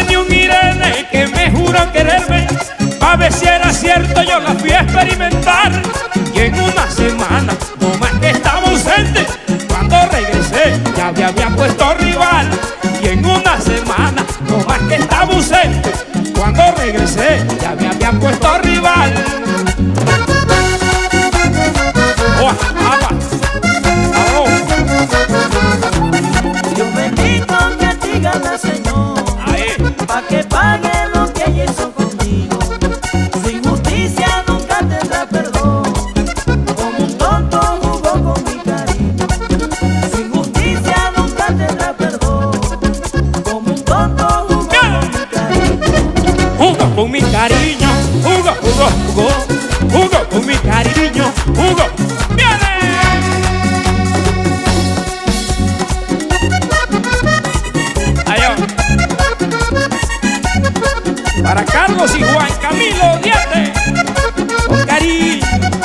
tenía un Irene que me juró quererme. A ver si era cierto, yo la fui a experimentar. Y en una semana, no más que estaba ausente. Cuando regresé, ya me había puesto rival. Y en una semana, no más que estaba ausente. Cuando regresé, con mi cariño, jugo, jugo, jugo, jugo con mi cariño, jugo. ¡Viene! Allá. Para Carlos y Juan Camilo Diente, con cariño.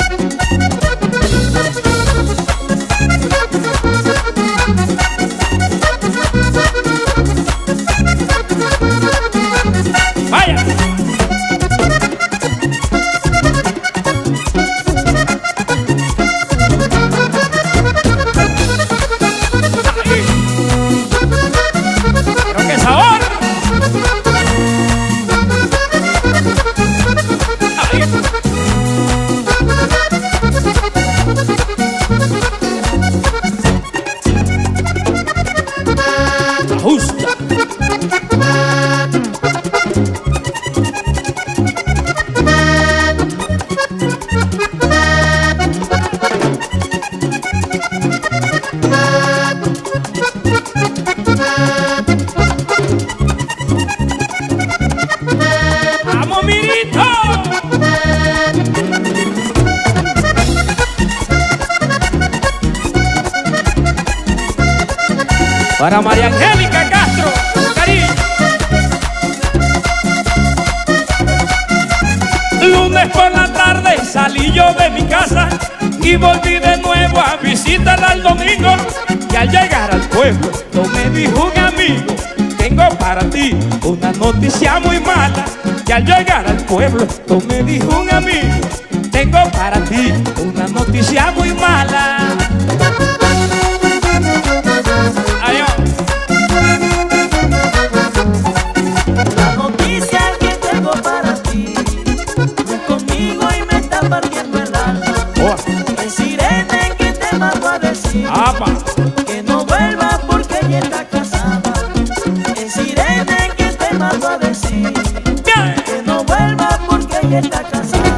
Para María Angélica Castro, cariño. Lunes por la tarde salí yo de mi casa y volví de nuevo a visitarla el domingo. Y al llegar al pueblo, no me dijo un amigo, tengo para ti una noticia muy mala. Y al llegar al pueblo, no me dijo un amigo, tengo para ti una noticia muy mala. Apa. Que no vuelva porque ella está casada. Es Irene que te mando a decir. Bien. Que no vuelva porque ella está casada.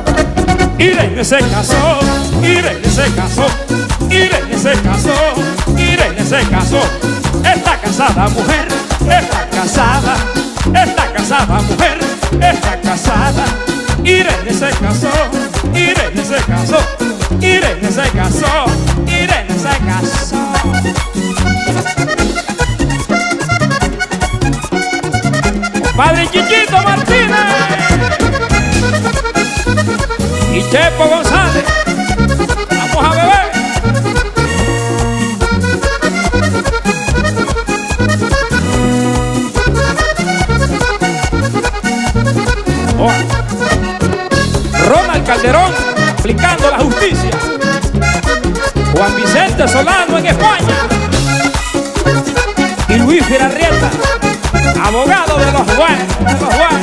Irene se casó, Irene se casó, Irene se casó, Irene se casó. Está casada mujer, está casada, está casada mujer, está casada. Irene se casó, Irene se casó, y Chepo González. Vamos a beber. Oh. Ronald Calderón aplicando la justicia. Juan Vicente Solano en España. Y Luis Firarrieta, abogado de los buenos, de los buenos.